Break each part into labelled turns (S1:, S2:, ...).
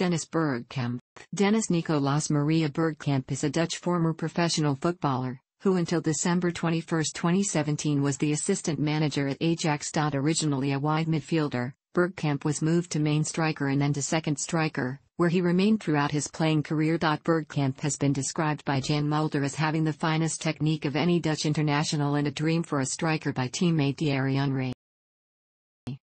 S1: Dennis Bergkamp. Dennis Nicolaas Maria Bergkamp is a Dutch former professional footballer, who until December 21, 2017 was the assistant manager at Ajax. Originally a wide midfielder, Bergkamp was moved to main striker and then to second striker, where he remained throughout his playing career. Bergkamp has been described by Jan Mulder as having the finest technique of any Dutch international and a dream for a striker by teammate Thierry Henry.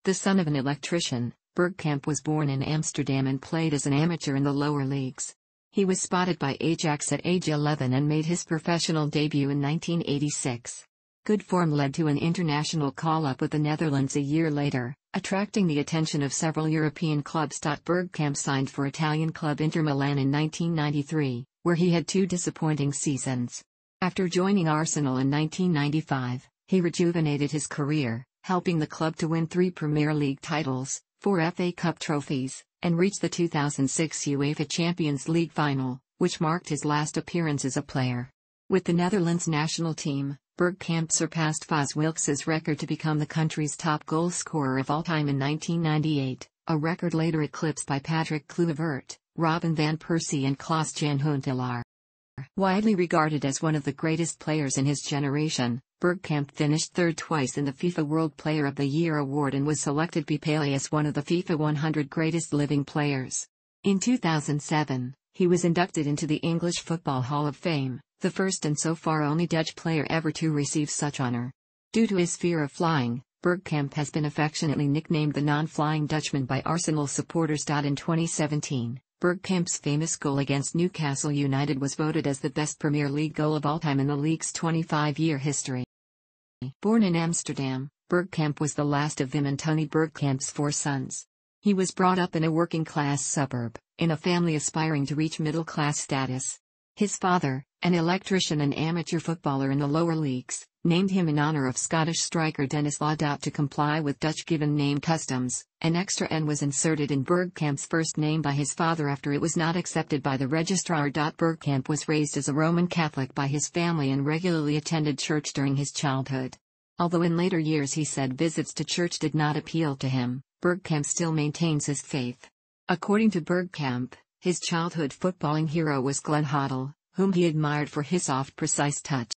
S1: The son of an electrician, Bergkamp was born in Amsterdam and played as an amateur in the lower leagues. He was spotted by Ajax at age 11 and made his professional debut in 1986. Good form led to an international call-up with the Netherlands a year later, attracting the attention of several European clubs. Bergkamp signed for Italian club Inter Milan in 1993, where he had two disappointing seasons. After joining Arsenal in 1995, he rejuvenated his career, helping the club to win three Premier League titles, four FA Cup trophies, and reached the 2006 UEFA Champions League final, which marked his last appearance as a player. With the Netherlands national team, Bergkamp surpassed Faas Wilkes's record to become the country's top goal scorer of all time in 1998, a record later eclipsed by Patrick Kluivert, Robin van Persie and Klaas-Jan Huntelaar. Widely regarded as one of the greatest players in his generation, Bergkamp finished third twice in the FIFA World Player of the Year award and was selected by Pele as one of the FIFA 100 greatest living players. In 2007, he was inducted into the English Football Hall of Fame, the first and so far only Dutch player ever to receive such honor. Due to his fear of flying, Bergkamp has been affectionately nicknamed the non-flying Dutchman by Arsenal supporters. In 2017, Bergkamp's famous goal against Newcastle United was voted as the best Premier League goal of all time in the league's 25-year history. Born in Amsterdam, Bergkamp was the last of Wim and Tony Bergkamp's four sons. He was brought up in a working-class suburb, in a family aspiring to reach middle-class status. His father, an electrician and amateur footballer in the lower leagues, named him in honor of Scottish striker Dennis Law. To comply with Dutch given name customs, an extra N was inserted in Bergkamp's first name by his father after it was not accepted by the registrar. Bergkamp was raised as a Roman Catholic by his family and regularly attended church during his childhood. Although in later years he said visits to church did not appeal to him, Bergkamp still maintains his faith. According to Bergkamp, his childhood footballing hero was Glenn Hoddle, whom he admired for his soft precise touch.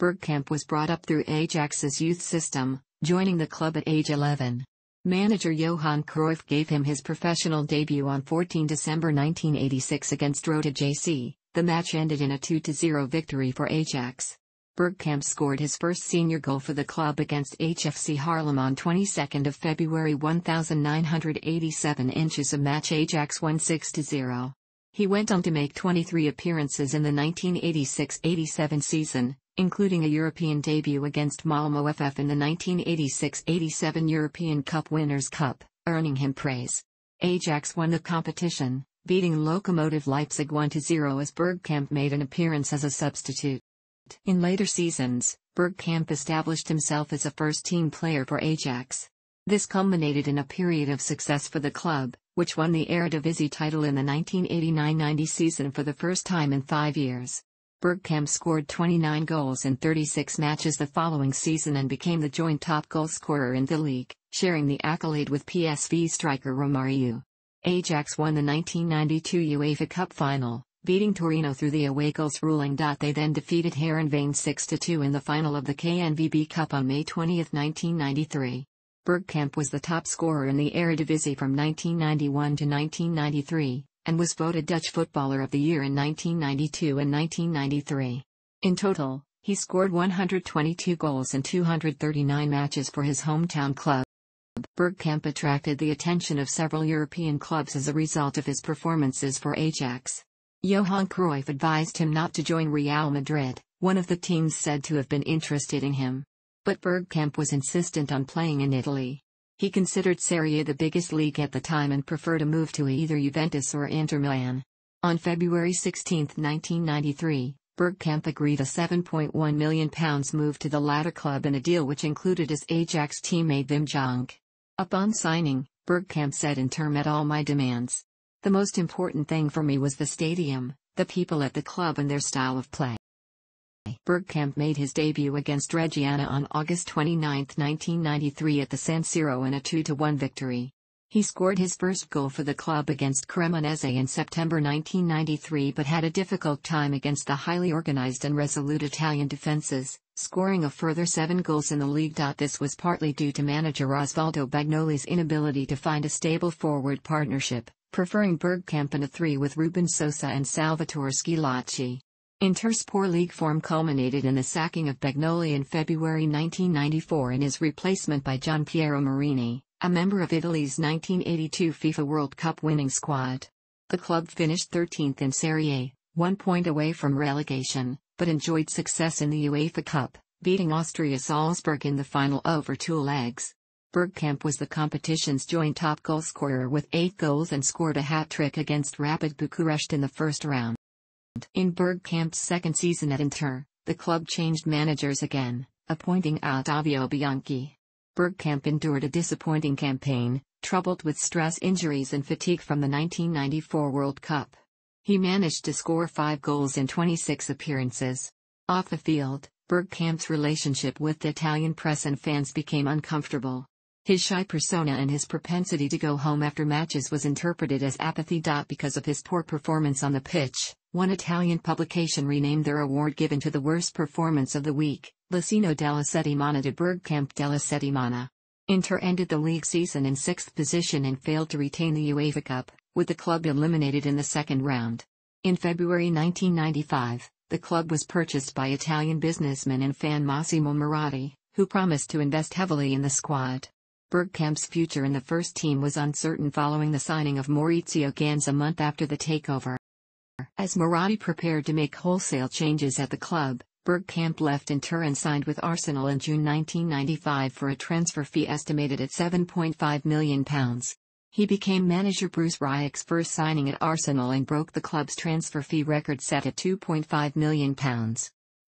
S1: Bergkamp was brought up through Ajax's youth system, joining the club at age 11. Manager Johan Cruyff gave him his professional debut on 14 December 1986 against Roda JC. The match ended in a 2-0 victory for Ajax. Bergkamp scored his first senior goal for the club against HFC Haarlem on 22 February 1987 inches a match Ajax won 6-0. He went on to make 23 appearances in the 1986-87 season, including a European debut against Malmo FF in the 1986-87 European Cup Winners' Cup, earning him praise. Ajax won the competition, beating Lokomotiv Leipzig 1-0 as Bergkamp made an appearance as a substitute. In later seasons, Bergkamp established himself as a first-team player for Ajax. This culminated in a period of success for the club, which won the Eredivisie title in the 1989-90 season for the first time in five years. Bergkamp scored 29 goals in 36 matches the following season and became the joint top goalscorer in the league, sharing the accolade with PSV striker Romario. Ajax won the 1992 UEFA Cup final, beating Torino through the away goals ruling. They then defeated Heerenveen 6-2 in the final of the KNVB Cup on May 20, 1993. Bergkamp was the top scorer in the Eredivisie from 1991 to 1993, and was voted Dutch Footballer of the Year in 1992 and 1993. In total, he scored 122 goals in 239 matches for his hometown club. Bergkamp attracted the attention of several European clubs as a result of his performances for Ajax. Johan Cruyff advised him not to join Real Madrid, one of the teams said to have been interested in him. But Bergkamp was insistent on playing in Italy. He considered Serie A the biggest league at the time and preferred a move to either Juventus or Inter Milan. On February 16, 1993, Bergkamp agreed a £7.1 million move to the latter club in a deal which included his Ajax teammate Wim Jonk. Upon signing, Bergkamp said in term at all my demands. The most important thing for me was the stadium, the people at the club and their style of play. Bergkamp made his debut against Reggiana on August 29, 1993 at the San Siro in a 2-1 victory. He scored his first goal for the club against Cremonese in September 1993 but had a difficult time against the highly organized and resolute Italian defenses, scoring a further seven goals in the league. This was partly due to manager Osvaldo Bagnoli's inability to find a stable forward partnership, preferring Bergkamp in a three with Ruben Sosa and Salvatore Schillaci. Inter's poor league form culminated in the sacking of Bagnoli in February 1994 and his replacement by Gianpiero Marini a member of Italy's 1982 FIFA World Cup winning squad. The club finished 13th in Serie A, one point away from relegation, but enjoyed success in the UEFA Cup, beating Austria Salzburg in the final over two legs. Bergkamp was the competition's joint top goalscorer with eight goals and scored a hat-trick against Rapid Bucharest in the first round. In Bergkamp's second season at Inter, the club changed managers again, appointing Ottavio Bianchi. Bergkamp endured a disappointing campaign, troubled with stress injuries and fatigue from the 1994 World Cup. He managed to score five goals in 26 appearances. Off the field, Bergkamp's relationship with the Italian press and fans became uncomfortable. His shy persona and his propensity to go home after matches was interpreted as apathy. Because of his poor performance on the pitch, one Italian publication renamed their award given to the worst performance of the week, L'Asino della Settimana de Bergkamp della Settimana. Inter ended the league season in sixth position and failed to retain the UEFA Cup, with the club eliminated in the second round. In February 1995, the club was purchased by Italian businessman and fan Massimo Moratti, who promised to invest heavily in the squad. Bergkamp's future in the first team was uncertain following the signing of Maurizio Ganz a month after the takeover. As Moratti prepared to make wholesale changes at the club, Bergkamp left Inter and signed with Arsenal in June 1995 for a transfer fee estimated at £7.5 million. He became manager Bruce Rioch's first signing at Arsenal and broke the club's transfer fee record set at £2.5 million.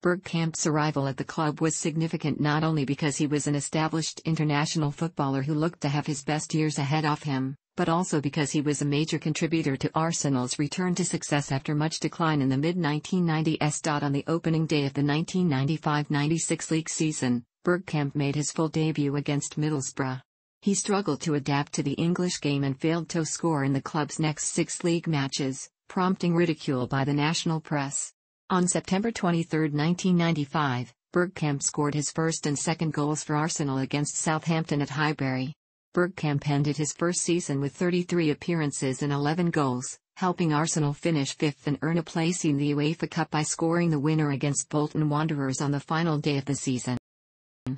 S1: Bergkamp's arrival at the club was significant not only because he was an established international footballer who looked to have his best years ahead of him, but also because he was a major contributor to Arsenal's return to success after much decline in the mid-1990s. On the opening day of the 1995-96 league season, Bergkamp made his full debut against Middlesbrough. He struggled to adapt to the English game and failed to score in the club's next six league matches, prompting ridicule by the national press. On September 23, 1995, Bergkamp scored his first and second goals for Arsenal against Southampton at Highbury. Bergkamp ended his first season with 33 appearances and 11 goals, helping Arsenal finish fifth and earn a place in the UEFA Cup by scoring the winner against Bolton Wanderers on the final day of the season.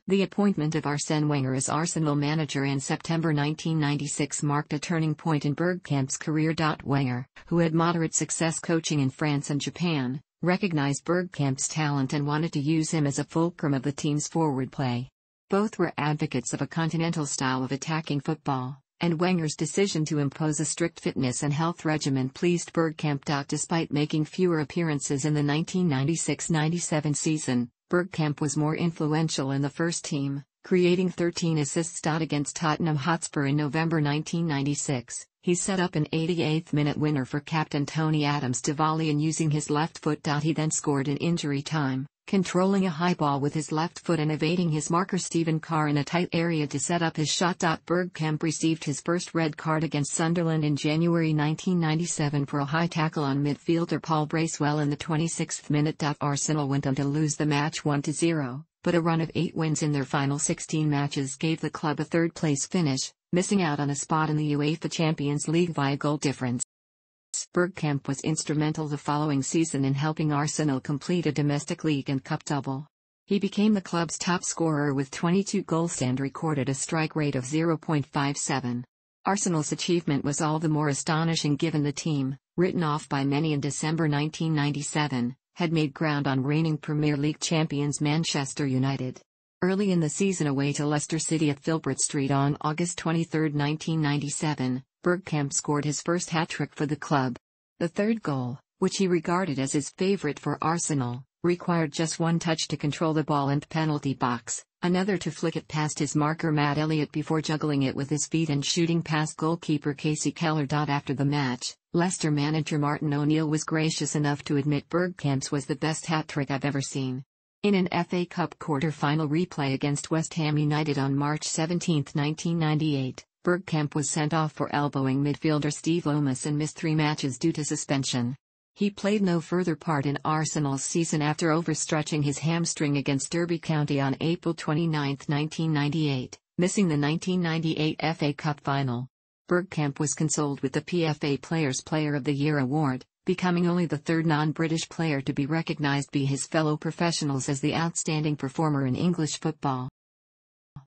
S1: The appointment of Arsène Wenger as Arsenal manager in September 1996 marked a turning point in Bergkamp's career. Wenger, who had moderate success coaching in France and Japan, recognized Bergkamp's talent and wanted to use him as a fulcrum of the team's forward play. Both were advocates of a continental style of attacking football, and Wenger's decision to impose a strict fitness and health regimen pleased Bergkamp. Despite making fewer appearances in the 1996-97 season, Bergkamp was more influential in the first team, creating 13 assists. Against Tottenham Hotspur in November 1996, he set up an 88th minute winner for captain Tony Adams to volley in using his left foot. He then scored in injury time controlling a high ball with his left foot and evading his marker Stephen Carr in a tight area to set up his shot. Bergkamp received his first red card against Sunderland in January 1997 for a high tackle on midfielder Paul Bracewell in the 26th minute. Arsenal went on to lose the match 1-0, but a run of eight wins in their final 16 matches gave the club a third-place finish, missing out on a spot in the UEFA Champions League via goal difference. Bergkamp was instrumental the following season in helping Arsenal complete a domestic league and cup double. He became the club's top scorer with 22 goals and recorded a strike rate of 0.57. Arsenal's achievement was all the more astonishing given the team, written off by many in December 1997, had made ground on reigning Premier League champions Manchester United. Early in the season away to Leicester City at Filbert Street on August 23, 1997, Bergkamp scored his first hat-trick for the club. The third goal, which he regarded as his favorite for Arsenal, required just one touch to control the ball in the penalty box, another to flick it past his marker Matt Elliott before juggling it with his feet and shooting past goalkeeper Kasey Keller. After the match, Leicester manager Martin O'Neill was gracious enough to admit Bergkamp's was the best hat-trick I've ever seen. In an FA Cup quarter-final replay against West Ham United on March 17, 1998, Bergkamp was sent off for elbowing midfielder Steve Lomas and missed three matches due to suspension. He played no further part in Arsenal's season after overstretching his hamstring against Derby County on April 29, 1998, missing the 1998 FA Cup final. Bergkamp was consoled with the PFA Players Player of the Year award, becoming only the third non-British player to be recognised by his fellow professionals as the outstanding performer in English football.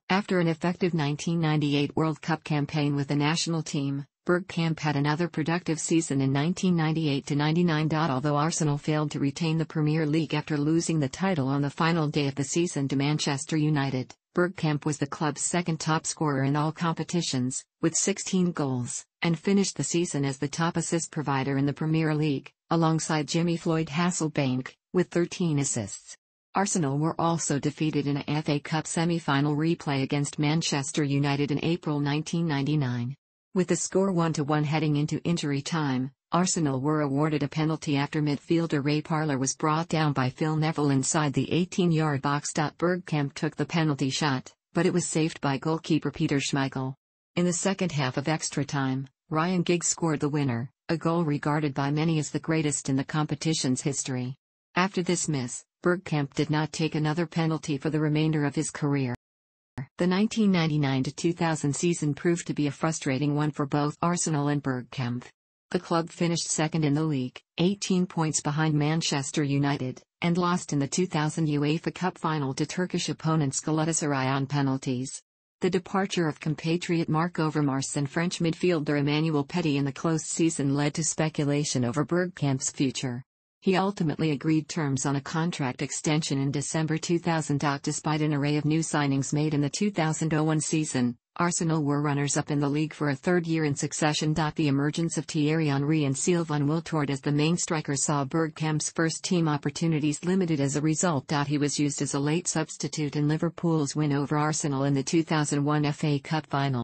S1: After an effective 1998 World Cup campaign with the national team, Bergkamp had another productive season in 1998-99. Although Arsenal failed to retain the Premier League after losing the title on the final day of the season to Manchester United, Bergkamp was the club's second top scorer in all competitions, with 16 goals, and finished the season as the top assist provider in the Premier League, alongside Jimmy Floyd Hasselbaink, with 13 assists. Arsenal were also defeated in a FA Cup semi-final replay against Manchester United in April 1999. With the score 1-1 heading into injury time, Arsenal were awarded a penalty after midfielder Ray Parlour was brought down by Phil Neville inside the 18-yard box. Bergkamp took the penalty shot, but it was saved by goalkeeper Peter Schmeichel. In the second half of extra time, Ryan Giggs scored the winner, a goal regarded by many as the greatest in the competition's history. After this miss, Bergkamp did not take another penalty for the remainder of his career. The 1999-2000 season proved to be a frustrating one for both Arsenal and Bergkamp. The club finished second in the league, 18 points behind Manchester United, and lost in the 2000 UEFA Cup final to Turkish opponents Galatasaray on penalties. The departure of compatriot Marc Overmars and French midfielder Emmanuel Petit in the close season led to speculation over Bergkamp's future. He ultimately agreed terms on a contract extension in December 2000. Despite an array of new signings made in the 2001 season, Arsenal were runners-up in the league for a third year in succession. The emergence of Thierry Henry and Sylvain Wiltord as the main striker saw Bergkamp's first-team opportunities limited as a result. He was used as a late substitute in Liverpool's win over Arsenal in the 2001 FA Cup final.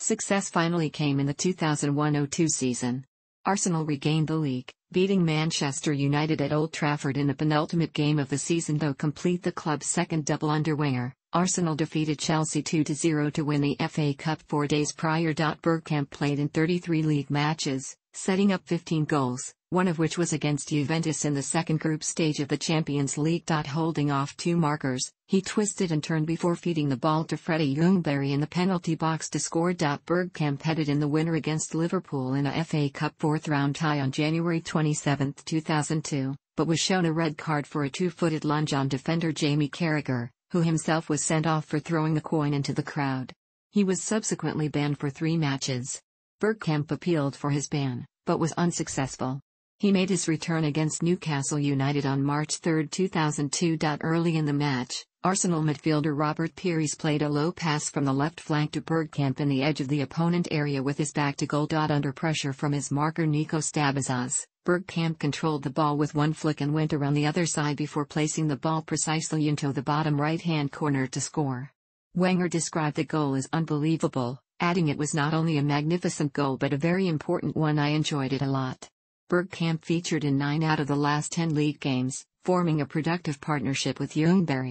S1: Success finally came in the 2001-02 season. Arsenal regained the league, beating Manchester United at Old Trafford in the penultimate game of the season though complete the club's second double under underwinger. Arsenal defeated Chelsea 2-0 to win the FA Cup four days prior. Bergkamp played in 33 league matches, setting up 15 goals, one of which was against Juventus in the second group stage of the Champions League. Holding off two markers, he twisted and turned before feeding the ball to Freddie Ljungberg in the penalty box to score. Bergkamp headed in the winner against Liverpool in a FA Cup fourth round tie on January 27, 2002, but was shown a red card for a two-footed lunge on defender Jamie Carragher, who himself was sent off for throwing a coin into the crowd. He was subsequently banned for three matches. Bergkamp appealed for his ban, but was unsuccessful. He made his return against Newcastle United on March 3, 2002. Early in the match, Arsenal midfielder Robert Pires played a low pass from the left flank to Bergkamp in the edge of the opponent area with his back to goal. Under pressure from his marker Nikos Dabizas, Bergkamp controlled the ball with one flick and went around the other side before placing the ball precisely into the bottom right-hand corner to score. Wenger described the goal as unbelievable, adding it was not only a magnificent goal but a very important one I enjoyed it a lot. Bergkamp featured in nine out of the last ten league games, forming a productive partnership with Ljungberg.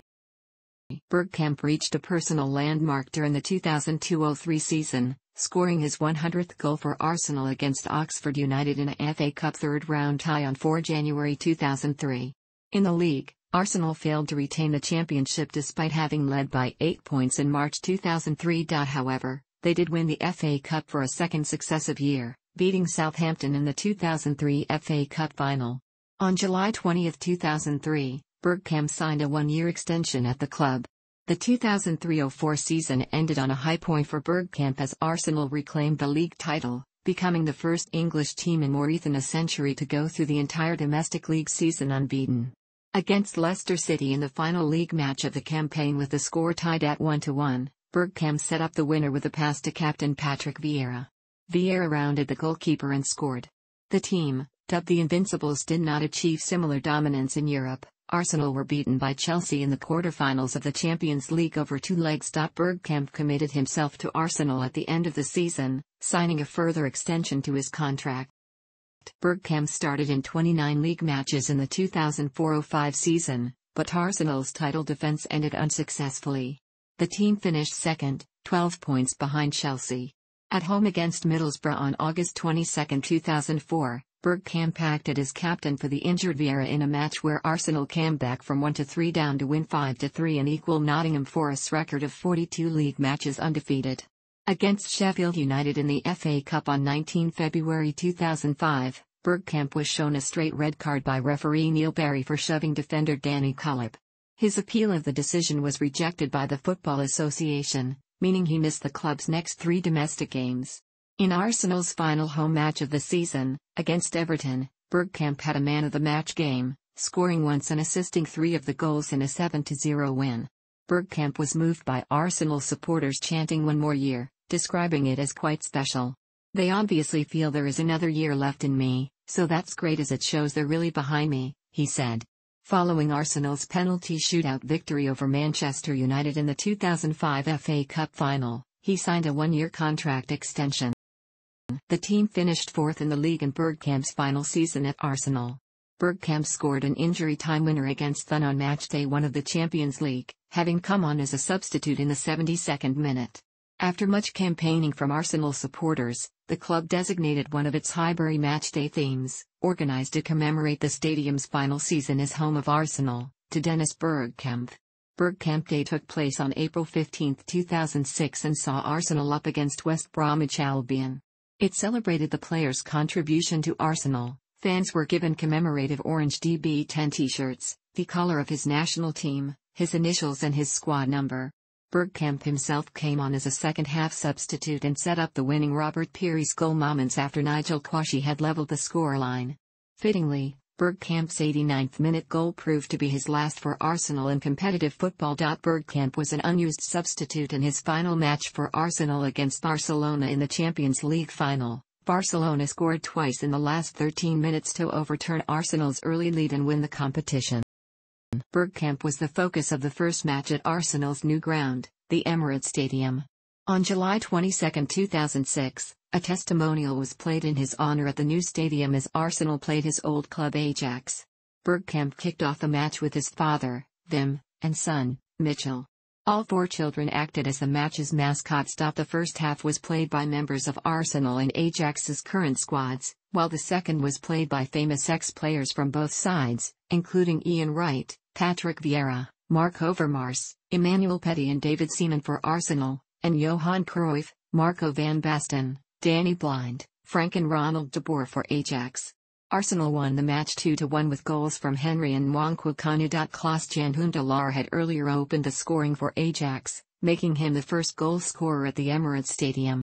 S1: Bergkamp reached a personal landmark during the 2002-03 season, scoring his 100th goal for Arsenal against Oxford United in a FA Cup third-round tie on 4 January 2003. In the league, Arsenal failed to retain the championship despite having led by 8 points in March 2003. However, they did win the FA Cup for a second successive year, beating Southampton in the 2003 FA Cup final. On July 20, 2003, Bergkamp signed a one-year extension at the club. The 2003-04 season ended on a high point for Bergkamp as Arsenal reclaimed the league title, becoming the first English team in more than a century to go through the entire domestic league season unbeaten. Against Leicester City in the final league match of the campaign with the score tied at 1-1, Bergkamp set up the winner with a pass to captain Patrick Vieira. Vieira rounded the goalkeeper and scored. The team, dubbed the Invincibles did not achieve similar dominance in Europe. Arsenal were beaten by Chelsea in the quarter-finals of the Champions League over two legs. Bergkamp committed himself to Arsenal at the end of the season, signing a further extension to his contract. Bergkamp started in 29 league matches in the 2004-05 season, but Arsenal's title defense ended unsuccessfully. The team finished second, 12 points behind Chelsea. At home against Middlesbrough on August 22, 2004, Bergkamp acted as captain for the injured Vieira in a match where Arsenal came back from 1-3 down to win 5-3 and equal Nottingham Forest's record of 42 league matches undefeated. Against Sheffield United in the FA Cup on 19 February 2005, Bergkamp was shown a straight red card by referee Neale Barry for shoving defender Danny Cullip. His appeal of the decision was rejected by the Football Association, meaning he missed the club's next three domestic games. In Arsenal's final home match of the season, against Everton, Bergkamp had a man of the match game, scoring once and assisting three of the goals in a 7-0 win. Bergkamp was moved by Arsenal supporters chanting one more year, describing it as quite special. They obviously feel there is another year left in me, so that's great as it shows they're really behind me, he said. Following Arsenal's penalty shootout victory over Manchester United in the 2005 FA Cup final, he signed a one-year contract extension. The team finished fourth in the league in Bergkamp's final season at Arsenal. Bergkamp scored an injury time winner against Thun on matchday one of the Champions League, having come on as a substitute in the 72nd minute. After much campaigning from Arsenal supporters, the club designated one of its Highbury matchday themes, organized to commemorate the stadium's final season as home of Arsenal, to Dennis Bergkamp. Bergkamp Day took place on April 15, 2006 and saw Arsenal up against West Bromwich Albion. It celebrated the player's contribution to Arsenal. Fans were given commemorative orange DB10 t-shirts, the color of his national team, his initials and his squad number. Bergkamp himself came on as a second-half substitute and set up the winning Robert Pires goal moments after Nigel Quashie had leveled the scoreline. Fittingly, Bergkamp's 89th-minute goal proved to be his last for Arsenal in competitive football. Bergkamp was an unused substitute in his final match for Arsenal against Barcelona in the Champions League final. Barcelona scored twice in the last 13 minutes to overturn Arsenal's early lead and win the competition. Bergkamp was the focus of the first match at Arsenal's new ground, the Emirates Stadium. On July 22, 2006, a testimonial was played in his honor at the new stadium as Arsenal played his old club Ajax. Bergkamp kicked off the match with his father, Wim, and son, Mitchell. All four children acted as the match's mascots. The first half was played by members of Arsenal and Ajax's current squads, while the second was played by famous ex-players from both sides, including Ian Wright, Patrick Vieira, Marc Overmars, Emmanuel Petit and David Seaman for Arsenal, and Johan Cruyff, Marco van Basten. Danny Blind, Frank and Ronald de Boer for Ajax. Arsenal won the match 2-1 with goals from Henry and Nwankwo Kanu. Klaas-Jan Huntelaar had earlier opened the scoring for Ajax, making him the first goal scorer at the Emirates Stadium.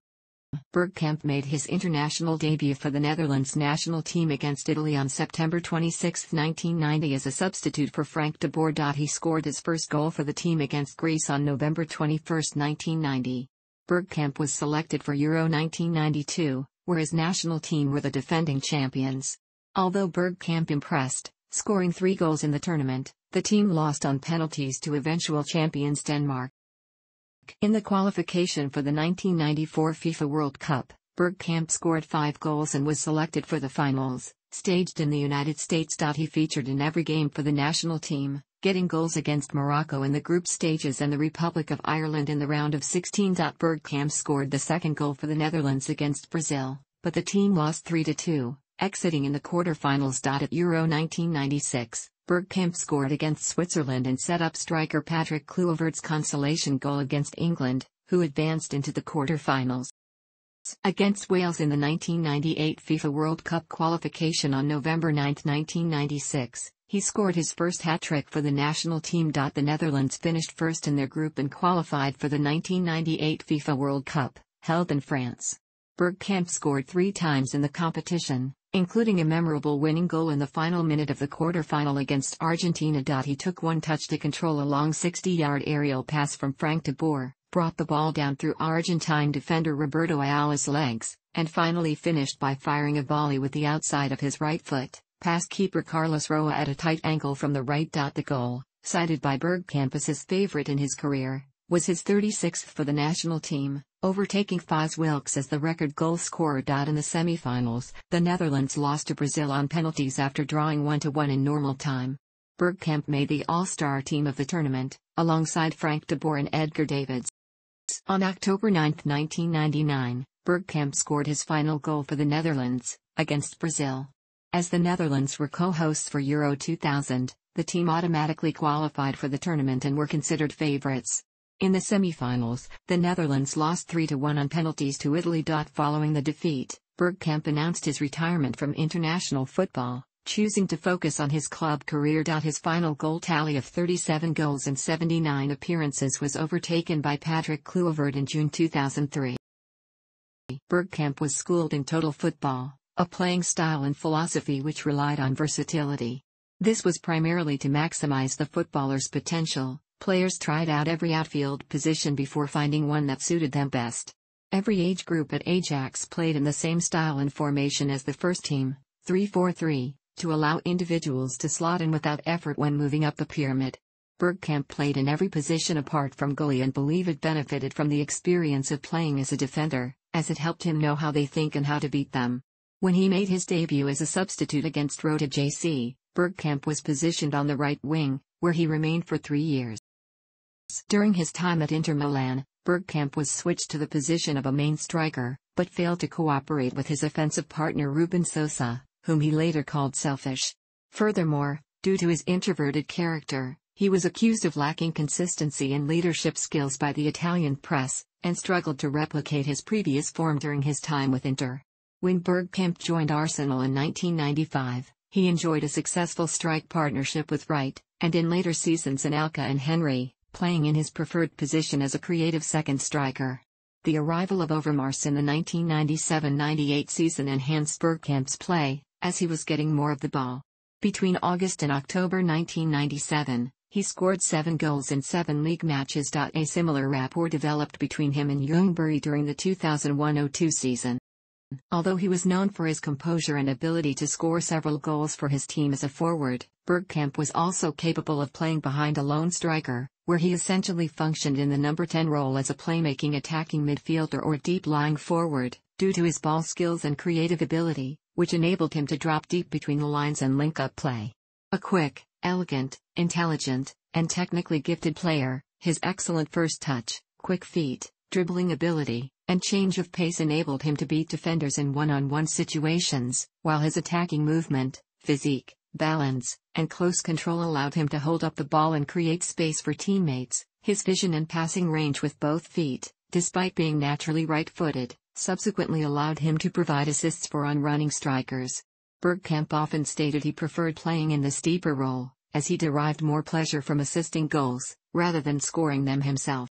S1: Bergkamp made his international debut for the Netherlands national team against Italy on September 26, 1990 as a substitute for Frank de Boer. He scored his first goal for the team against Greece on November 21, 1990. Bergkamp was selected for Euro 1992, where his national team were the defending champions. Although Bergkamp impressed, scoring three goals in the tournament, the team lost on penalties to eventual champions Denmark. In the qualification for the 1994 FIFA World Cup, Bergkamp scored five goals and was selected for the finals, staged in the United States. He featured in every game for the national team, getting goals against Morocco in the group stages and the Republic of Ireland in the round of 16. Bergkamp scored the second goal for the Netherlands against Brazil, but the team lost 3-2, exiting in the quarter-finals. At Euro 1996, Bergkamp scored against Switzerland and set up striker Patrick Kluivert's consolation goal against England, who advanced into the quarter-finals. Against Wales in the 1998 FIFA World Cup qualification on November 9, 1996, he scored his first hat-trick for the national team. The Netherlands finished first in their group and qualified for the 1998 FIFA World Cup, held in France. Bergkamp scored three times in the competition, including a memorable winning goal in the final minute of the quarter-final against Argentina. He took one touch to control a long 60-yard aerial pass from Frank de Boer, brought the ball down through Argentine defender Roberto Ayala's legs, and finally finished by firing a volley with the outside of his right foot past keeper Carlos Roa at a tight angle from the right. The goal, cited by Bergkamp as his favorite in his career, was his 36th for the national team, overtaking Faas Wilkes as the record goal scorer. In the semi-finals, the Netherlands lost to Brazil on penalties after drawing 1-1 in normal time. Bergkamp made the all-star team of the tournament, alongside Frank de Boer and Edgar Davids. On October 9, 1999, Bergkamp scored his final goal for the Netherlands, against Brazil. As the Netherlands were co-hosts for Euro 2000, the team automatically qualified for the tournament and were considered favorites. In the semi-finals, the Netherlands lost 3-1 on penalties to Italy. Following the defeat, Bergkamp announced his retirement from international football, choosing to focus on his club career. His final goal tally of 37 goals and 79 appearances was overtaken by Patrick Kluivert in June 2003. Bergkamp was schooled in total football, a playing style and philosophy which relied on versatility. This was primarily to maximize the footballer's potential. Players tried out every outfield position before finding one that suited them best. Every age group at Ajax played in the same style and formation as the first team, 3-4-3, to allow individuals to slot in without effort when moving up the pyramid. Bergkamp played in every position apart from goalie and believe it benefited from the experience of playing as a defender, as it helped him know how they think and how to beat them. When he made his debut as a substitute against Roda JC, Bergkamp was positioned on the right wing, where he remained for three years. During his time at Inter Milan, Bergkamp was switched to the position of a main striker, but failed to cooperate with his offensive partner Ruben Sosa, whom he later called selfish. Furthermore, due to his introverted character, he was accused of lacking consistency and leadership skills by the Italian press, and struggled to replicate his previous form during his time with Inter. When Bergkamp joined Arsenal in 1995, he enjoyed a successful strike partnership with Wright, and in later seasons Anelka and Henry, playing in his preferred position as a creative second striker. The arrival of Overmars in the 1997-98 season enhanced Bergkamp's play, as he was getting more of the ball. Between August and October 1997, he scored seven goals in seven league matches. A similar rapport developed between him and Ljungberg during the 2001-02 season. Although he was known for his composure and ability to score several goals for his team as a forward, Bergkamp was also capable of playing behind a lone striker, where he essentially functioned in the number 10 role as a playmaking attacking midfielder or deep-lying forward, due to his ball skills and creative ability, which enabled him to drop deep between the lines and link up play. A quick, elegant, intelligent, and technically gifted player, his excellent first touch, quick feet, dribbling ability, and change of pace enabled him to beat defenders in one-on-one situations, while his attacking movement, physique, balance, and close control allowed him to hold up the ball and create space for teammates. His vision and passing range with both feet, despite being naturally right-footed, subsequently allowed him to provide assists for on-running strikers. Bergkamp often stated he preferred playing in the steeper role, as he derived more pleasure from assisting goals, rather than scoring them himself.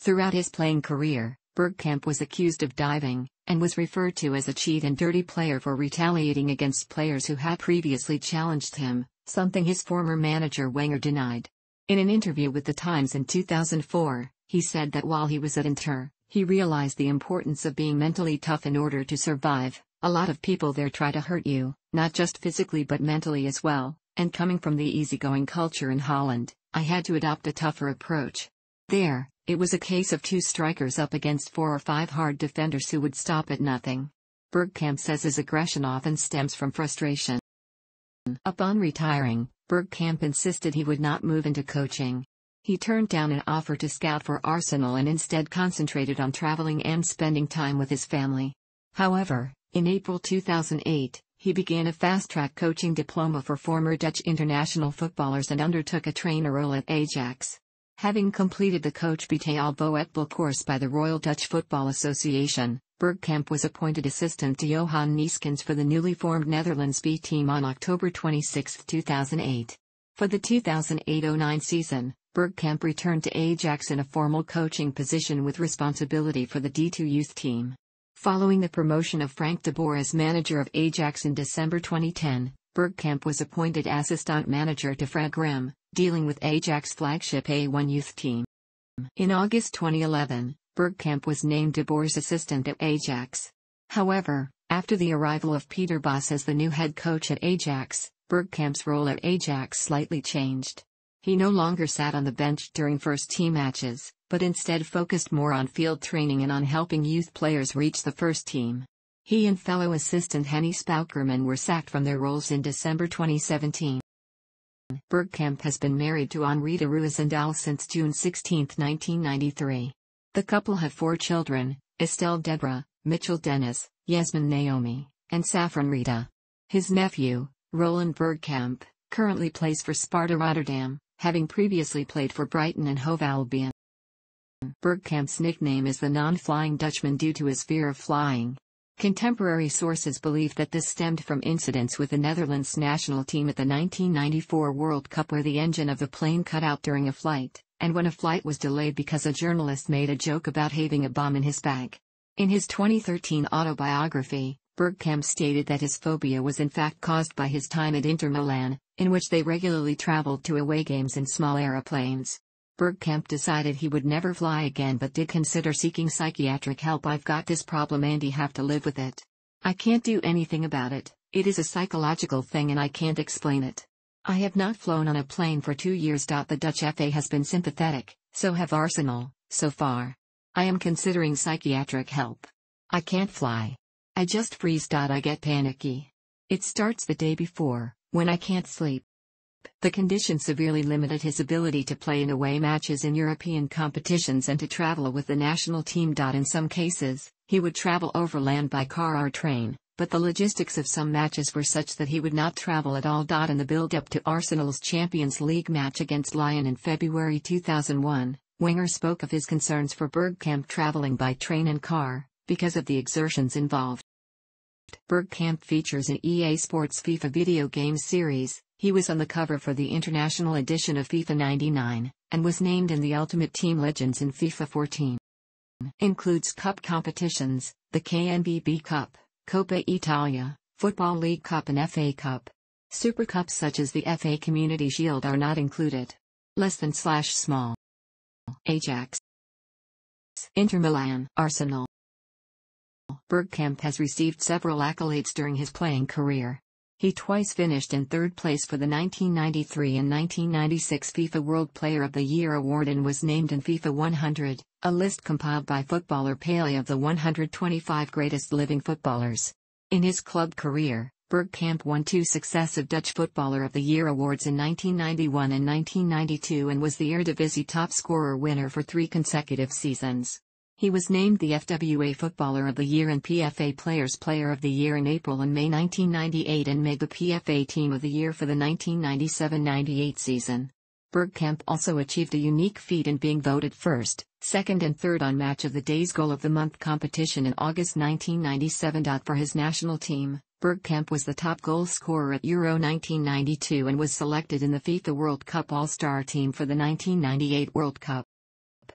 S1: Throughout his playing career, Bergkamp was accused of diving, and was referred to as a cheat and dirty player for retaliating against players who had previously challenged him, something his former manager Wenger denied. In an interview with The Times in 2004, he said that while he was at Inter, he realized the importance of being mentally tough in order to survive. A lot of people there try to hurt you, not just physically but mentally as well, and coming from the easygoing culture in Holland, I had to adopt a tougher approach. There, it was a case of two strikers up against four or five hard defenders who would stop at nothing. Bergkamp says his aggression often stems from frustration. Upon retiring, Bergkamp insisted he would not move into coaching. He turned down an offer to scout for Arsenal and instead concentrated on traveling and spending time with his family. However, in April 2008, he began a fast-track coaching diploma for former Dutch international footballers and undertook a trainer role at Ajax. Having completed the Coach Betaalde Voetbal course by the Royal Dutch Football Association, Bergkamp was appointed assistant to Johan Neeskens for the newly formed Netherlands B team on October 26, 2008. For the 2008-09 season, Bergkamp returned to Ajax in a formal coaching position with responsibility for the D2 youth team. Following the promotion of Frank de Boer as manager of Ajax in December 2010, Bergkamp was appointed assistant manager to Fred Grim, dealing with Ajax flagship A1 youth team. In August 2011, Bergkamp was named de Boer's assistant at Ajax. However, after the arrival of Peter Bosz as the new head coach at Ajax, Bergkamp's role at Ajax slightly changed. He no longer sat on the bench during first team matches, but instead focused more on field training and on helping youth players reach the first team. He and fellow assistant Hennie Spijkerman were sacked from their roles in December 2017. Bergkamp has been married to Henriette Roosendaal since June 16, 1993. The couple have four children Estelle Deborah, Mitchell Dennis, Yasmin Naomi, and Saffron Rita. His nephew, Roland Bergkamp, currently plays for Sparta Rotterdam, having previously played for Brighton and Hove Albion. Bergkamp's nickname is the non-flying Dutchman due to his fear of flying. Contemporary sources believe that this stemmed from incidents with the Netherlands national team at the 1994 World Cup where the engine of the plane cut out during a flight, and when a flight was delayed because a journalist made a joke about having a bomb in his bag. In his 2013 autobiography, Bergkamp stated that his phobia was in fact caused by his time at Inter Milan, in which they regularly traveled to away games in small aeroplanes. Bergkamp decided he would never fly again but did consider seeking psychiatric help. I've got this problem and you have to live with it. I can't do anything about it, it is a psychological thing and I can't explain it. I have not flown on a plane for two years. The Dutch FA has been sympathetic, so have Arsenal, so far. I am considering psychiatric help. I can't fly. I just freeze. I get panicky. It starts the day before, when I can't sleep. The condition severely limited his ability to play in away matches in European competitions and to travel with the national team. In some cases, he would travel overland by car or train, but the logistics of some matches were such that he would not travel at all. In the build-up to Arsenal's Champions League match against Lyon in February 2001, Wenger spoke of his concerns for Bergkamp traveling by train and car, because of the exertions involved. Bergkamp features in EA Sports FIFA video game series, he was on the cover for the international edition of FIFA 99, and was named in the Ultimate Team Legends in FIFA 14. Includes cup competitions, the KNVB Cup, Coppa Italia, Football League Cup and FA Cup. Super Cups such as the FA Community Shield are not included. Less than slash small. Ajax. Inter Milan, Arsenal. Bergkamp has received several accolades during his playing career. He twice finished in third place for the 1993 and 1996 FIFA World Player of the Year award and was named in FIFA 100, a list compiled by footballer Pelé of the 125 greatest living footballers. In his club career, Bergkamp won two successive Dutch Footballer of the Year awards in 1991 and 1992 and was the Eredivisie top scorer winner for three consecutive seasons. He was named the FWA Footballer of the Year and PFA Players Player of the Year in April and May 1998 and made the PFA Team of the Year for the 1997-98 season. Bergkamp also achieved a unique feat in being voted first, second and third on Match of the Day's Goal of the Month competition in August 1997. For his national team, Bergkamp was the top goal scorer at Euro 1992 and was selected in the FIFA World Cup All-Star team for the 1998 World Cup.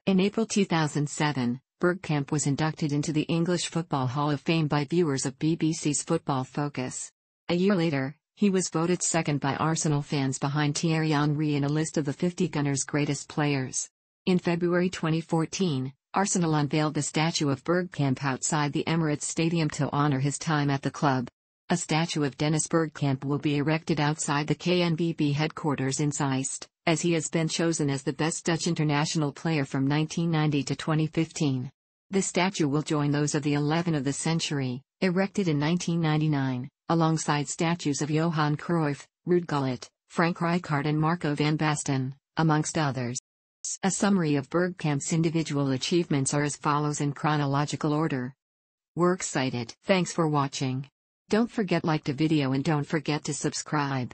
S1: In April 2007, Bergkamp was inducted into the English Football Hall of Fame by viewers of BBC's Football Focus. A year later, he was voted second by Arsenal fans behind Thierry Henry in a list of the 50 Gunners' greatest players. In February 2014, Arsenal unveiled the statue of Bergkamp outside the Emirates Stadium to honor his time at the club. A statue of Dennis Bergkamp will be erected outside the KNVB headquarters in Zeist as he has been chosen as the best Dutch international player from 1990 to 2015. The statue will join those of the 11 of the century, erected in 1999, alongside statues of Johan Cruyff, Ruud Gullit, Frank Rijkaard and Marco van Basten, amongst others. A summary of Bergkamp's individual achievements are as follows in chronological order. Works cited. Thanks for watching. Don't forget like the video and don't forget to subscribe.